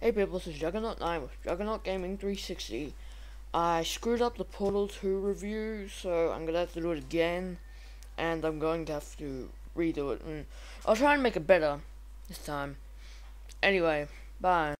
Hey people, this is Juggernaut9 with Juggernaut Gaming 360. I screwed up the Portal 2 review, so I'm gonna have to do it again. And I'm going to have to redo it. And I'll try and make it better this time. Anyway, bye.